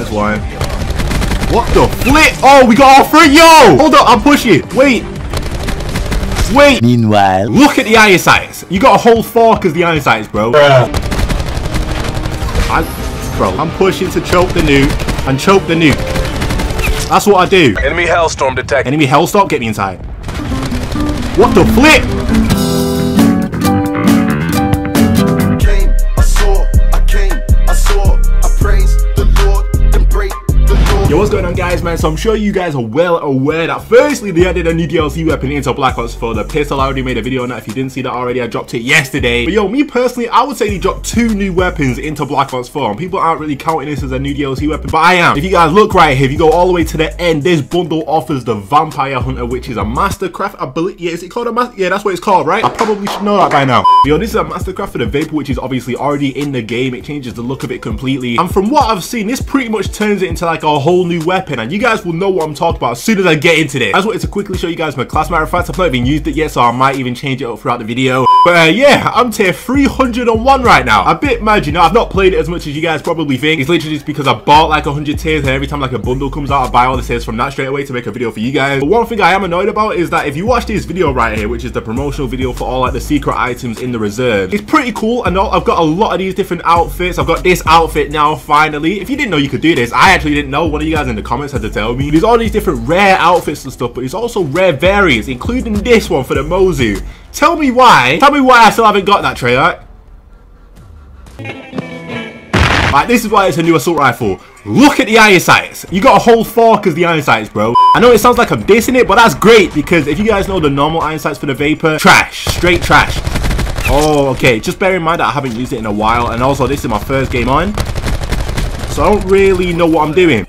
That's why. What the flip? Oh, we got all three. Yo! Hold up, I'm pushing. Wait. Wait. Meanwhile, Look at the iron sights. You got a whole fork as the iron sights, bro. I, bro, I'm pushing to choke the nuke and choke the nuke. That's what I do. Enemy Hellstorm detected. Enemy Hellstorm, get me inside. What the flip? What's going on guys, man? So I'm sure you guys are well aware that firstly, they added a new DLC weapon into Black Ops 4. The pistol, I already made a video on that. If you didn't see that already, I dropped it yesterday. But yo, me personally, I would say they dropped two new weapons into Black Ops 4. And people aren't really counting this as a new DLC weapon, but I am. If you guys look right here, if you go all the way to the end, this bundle offers the Vampire Hunter, which is a Mastercraft, I believe. Yeah, is it called a Master? Yeah, that's what it's called, right? I probably should know that by now. Yo, this is a Mastercraft for the Vapor, which is obviously already in the game. It changes the look of it completely. And from what I've seen, this pretty much turns it into like a whole new weapon. And you guys will know what I'm talking about as soon as I get into this. I just wanted to quickly show you guys my class. Matter of fact, I've not even used it yet, so I might even change it up throughout the video. But uh, yeah, I'm tier 301 right now. A bit mad, you know. I've not played it as much as you guys probably think. It's literally just because I bought like 100 tiers, and every time like a bundle comes out, I buy all the tiers from that straight away to make a video for you guys. But one thing I am annoyed about is that if you watch this video right here, which is the promotional video for all like the secret items in the reserve, it's pretty cool. I know I've got a lot of these different outfits. I've got this outfit now, finally. If you didn't know you could do this, I actually didn't know. One of you guys in the comments had to tell me. There's all these different rare outfits and stuff, but there's also rare variants, including this one for the Mozu. Tell me why. Tell me why I still haven't got that, Trey, right? Right, this is why it's a new assault rifle. Look at the iron sights. You got a whole fork as the iron sights, bro. I know it sounds like I'm dissing it, but that's great because if you guys know the normal iron sights for the Vapor, trash. Straight trash. Oh, okay. Just bear in mind that I haven't used it in a while, and also this is my first game on. So I don't really know what I'm doing.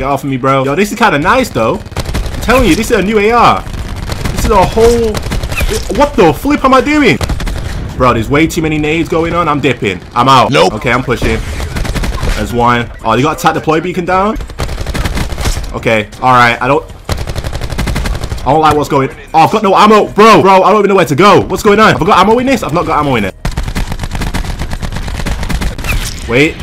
Get off of me, bro. Yo, this is kind of nice, though. I'm telling you, this is a new AR. This is a whole... What the flip am I doing? Bro, there's way too many nades going on. I'm dipping. I'm out. Nope. Okay, I'm pushing. There's one. Oh, you got attack deploy beacon down? Okay, alright. I don't... I don't like what's going... Oh, I've got no ammo. Bro, bro, I don't even know where to go. What's going on? Have I got ammo in this? I've not got ammo in it. Wait.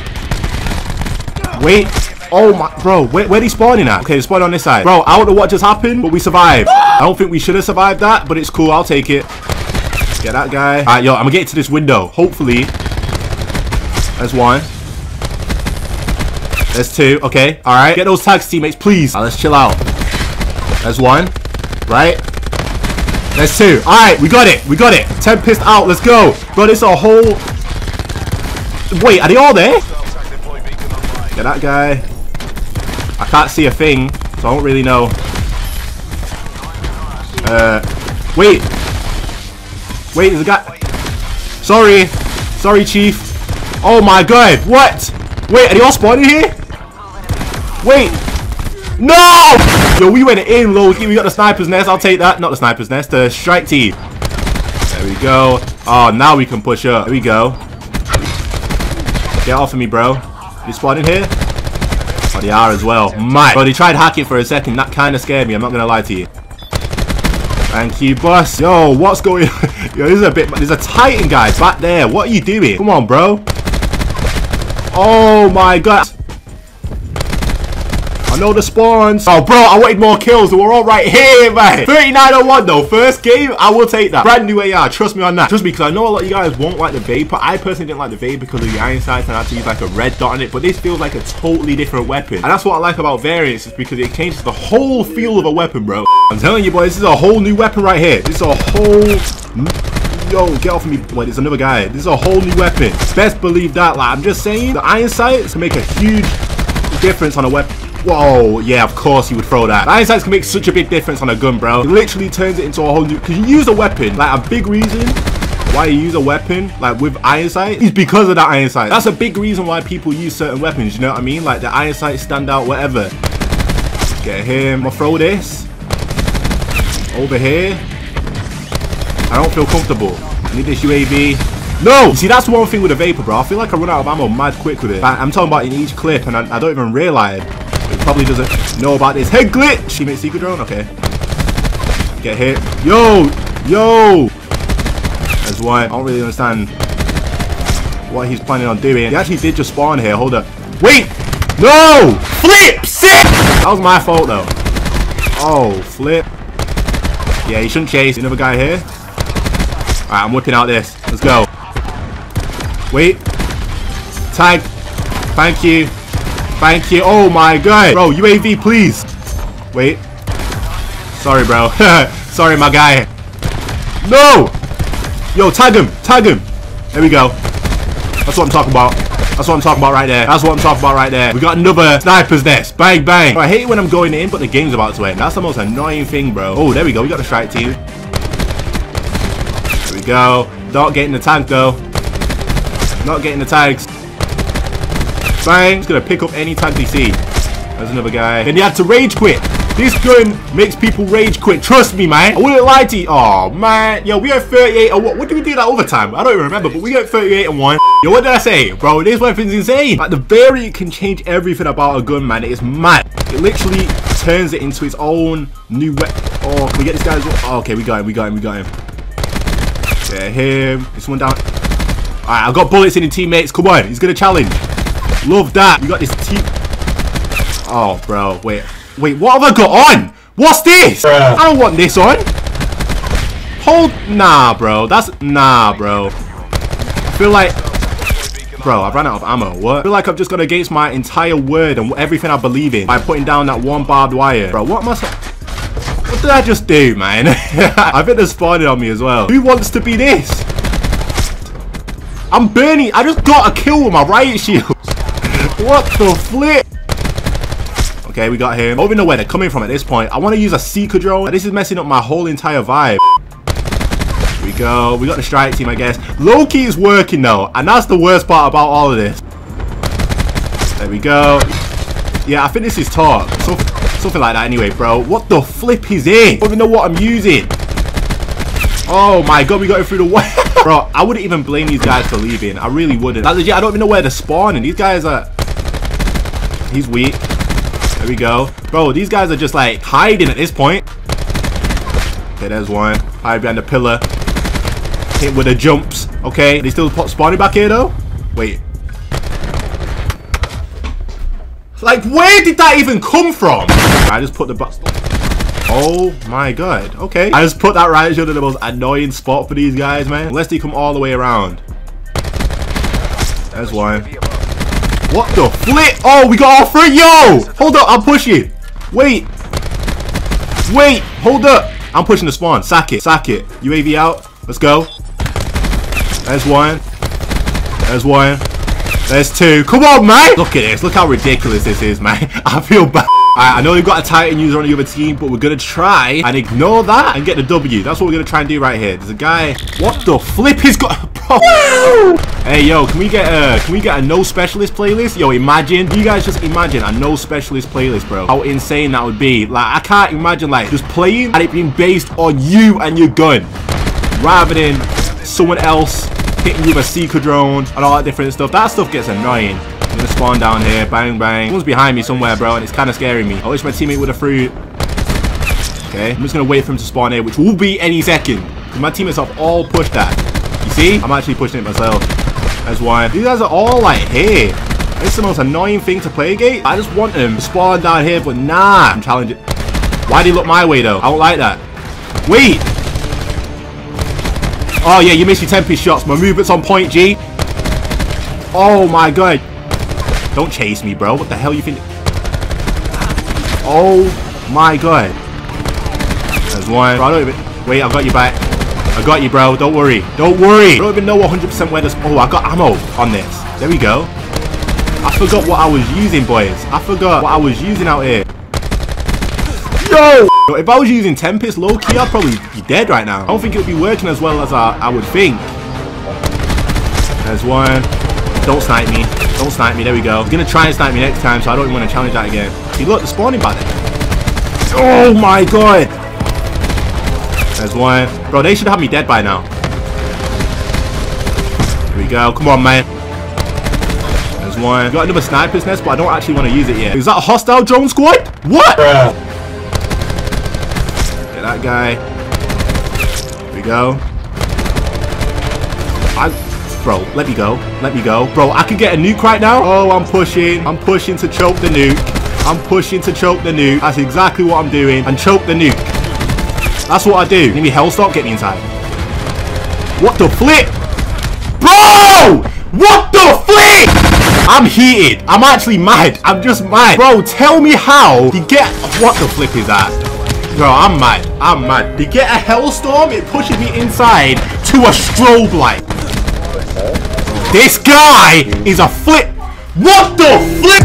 Wait. Oh my, bro, where, where they spawning at? Okay, they're spawning on this side. Bro, I don't know what just happened, but we survived. I don't think we should have survived that, but it's cool. I'll take it. Get that guy. All right, yo, I'm gonna get to this window. Hopefully. There's one. There's two. Okay, all right. Get those tags, teammates, please. Let's chill out. There's one. Right. There's two. All right, we got it. We got it. Tempest out. Let's go. Bro, it's a whole... Wait, are they all there? Get that guy. I can't see a thing, so I don't really know. Uh, wait. Wait, there's a guy. Sorry. Sorry, Chief. Oh my god. What? Wait, are they all spawning here? Wait. No! Yo, we went in low. We got the sniper's nest. I'll take that. Not the sniper's nest. The strike team. There we go. Oh, now we can push up. There we go. Get off of me, bro. You spawning here? Oh, they are as well. My. Bro, they tried hacking for a second. That kind of scared me. I'm not going to lie to you. Thank you, boss. Yo, what's going on? Yo, this is a bit... There's a Titan guy back there. What are you doing? Come on, bro. Oh, my God. I know the spawns. Oh, bro, I wanted more kills. We're all right here, man. 3901, though. First game, I will take that. Brand new AR. Trust me on that. Trust me, because I know a lot of you guys won't like the Vapor. I personally didn't like the Vapor because of the iron sights and I had to use like a red dot on it. But this feels like a totally different weapon. And that's what I like about variants is because it changes the whole feel of a weapon, bro. I'm telling you, boys, this is a whole new weapon right here. This is a whole... Yo, get off of me. Wait, there's another guy. This is a whole new weapon. Best believe that. Like, I'm just saying, the iron sights can make a huge difference on a weapon. Whoa, yeah, of course you would throw that. Iron sights can make such a big difference on a gun, bro. It literally turns it into a whole new... Because you use a weapon, like a big reason why you use a weapon, like with iron sight, is because of that iron sight. That's a big reason why people use certain weapons, you know what I mean? Like the iron sight stand out, whatever. Get him. I'll throw this. Over here. I don't feel comfortable. I need this UAV. No! See, that's one thing with the Vapor, bro. I feel like I run out of ammo mad quick with it. I'm talking about in each clip, and I, I don't even realize. Probably doesn't know about this head glitch. She makes secret drone? Okay. Get hit. Yo! Yo! That's why I don't really understand what he's planning on doing. He actually did just spawn here. Hold up. Wait! No! Flip! Sick! That was my fault though. Oh, flip. Yeah, you shouldn't chase. Another guy here. Alright, I'm whipping out this. Let's go. Wait. Tag. Thank you. Thank you. Oh my god. Bro, UAV, please. Wait. Sorry, bro. Sorry, my guy. No! Yo, tag him. Tag him. There we go. That's what I'm talking about. That's what I'm talking about right there. That's what I'm talking about right there. We got another sniper's nest. Bang, bang. I hate when I'm going in, but the game's about to end. That's the most annoying thing, bro. Oh, there we go. We got the strike team. There we go. Not getting the tank, though. Not getting the tags. Bang. Just gonna pick up any tag they see. There's another guy. Then he have to rage quit. This gun makes people rage quit. Trust me, man. I wouldn't lie to you. Oh, man. Yo, we got 38 and what? What did we do that overtime? I don't even remember, but we got 38 and 1. Yo, what did I say? Bro, this weapon's insane. Like, the variant can change everything about a gun, man. It is mad. It literally turns it into its own new weapon. Oh, can we get this guy as well? Oh, okay, we got him, we got him, we got him. Yeah, him. This one down. Alright, I've got bullets in his teammates. Come on, he's gonna challenge. Love that. We got this. Oh, bro, wait. Wait, what have I got on? What's this? Bruh. I don't want this on. Hold. Nah, bro. That's. Nah, bro. I feel like. Bro, I've run out of ammo. What? I feel like I've just gone against my entire word and everything I believe in by putting down that one barbed wire. Bro, what must I... What did I just do, man? I think they're spawning on me as well. Who wants to be this? I'm burning. I just got a kill with my riot shield. What the flip? Okay, we got him. I don't even know where they're coming from at this point. I want to use a seeker drone. This is messing up my whole entire vibe. Here we go. We got the strike team, I guess. Low-key is working, though. And that's the worst part about all of this. There we go. Yeah, I think this is talk. So, something like that anyway, bro. What the flip is it? I don't even know what I'm using. Oh my god, we got it through the wall. bro, I wouldn't even blame these guys for leaving. I really wouldn't. Like, legit, I don't even know where they're spawning. These guys are... He's weak. There we go. Bro, these guys are just like hiding at this point. Okay, there's one. Hide behind the pillar. Hit with the jumps. Okay, they still spawning back here though? Wait. Like, where did that even come from? I just put the bus. Oh my god. Okay. I just put that right shield in the most annoying spot for these guys, man. Unless they come all the way around. There's one. What the flip? Oh, we got all three. Yo! Hold up, I'm pushing. Wait. Wait, hold up. I'm pushing the spawn. Sack it, sack it. UAV out. Let's go. There's one. There's one. There's two. Come on, man. Look at this. Look how ridiculous this is, man. I feel bad. I know we've got a Titan user on the other team, but we're going to try and ignore that and get the W. That's what we're going to try and do right here. There's a guy. What the flip He's got... Hey, yo, can we get a can we get a no specialist playlist? Yo, imagine. You guys just imagine a no specialist playlist, bro. How insane that would be. Like, I can't imagine, like, just playing and it being based on you and your gun. Rather than someone else hitting you with a seeker drone and all that different stuff. That stuff gets annoying. I'm gonna spawn down here. Bang, bang. Someone's behind me somewhere, bro, and it's kind of scaring me. I wish my teammate would have threw... Okay, I'm just gonna wait for him to spawn here, which will be any second. My teammates have all pushed that. See? I'm actually pushing it myself. That's why. These guys are all like here. It's the most annoying thing to play against. I just want them spawn down here, but nah. I'm challenging. Why do you look my way, though? I don't like that. Wait. Oh, yeah, you missed your 10-piece shots. My movement's on point, G. Oh, my God. Don't chase me, bro. What the hell you think? Oh my god. There's one. Bro, I don't even... Wait, I've got you back. I got you, bro. Don't worry. Don't worry. I don't even know 100% where this... Oh, I got ammo on this. There we go. I forgot what I was using, boys. I forgot what I was using out here. Yo! If I was using Tempest low-key, I'd probably be dead right now. I don't think it would be working as well as I, I would think. There's one. Don't snipe me. Don't snipe me. There we go. He's going to try and snipe me next time, so I don't even want to challenge that again. See, look, the spawning button. Oh, my God. There's one. Bro, they should have me dead by now. Here we go. Come on, man. There's one. Got another sniper's nest, but I don't actually want to use it yet. Is that a hostile drone squad? What? Bruh. Get that guy. Here we go. I Bro, let me go. Let me go. Bro, I could get a nuke right now. Oh, I'm pushing. I'm pushing to choke the nuke. I'm pushing to choke the nuke. That's exactly what I'm doing. And choke the nuke. That's what I do. Give me Hellstorm. Get me inside. What the flip? Bro! What the flip? I'm heated. I'm actually mad. I'm just mad. Bro, tell me how you get... What the flip is that? Bro, I'm mad. I'm mad. To get a Hellstorm, it pushes me inside to a strobe light. This guy is a flip. What the flip?